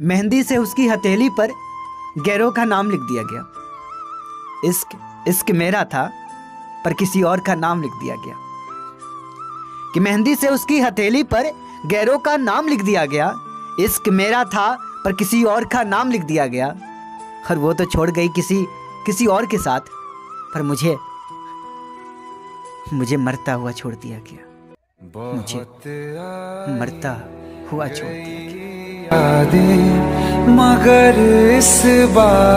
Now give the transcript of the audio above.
मेहंदी से उसकी हथेली पर गैरों का नाम लिख दिया गया। इश्क इश्क मेरा था पर किसी और का नाम लिख दिया गया। कि मेहंदी से उसकी हथेली पर गैरों का नाम लिख दिया गया इश्क मेरा था पर किसी और का नाम लिख दिया गया। और वो तो छोड़ गई किसी किसी और के साथ पर मुझे मुझे मरता हुआ छोड़ दिया गया। मुझे मरता हुआ छोड़ दिया गया मगर इस बार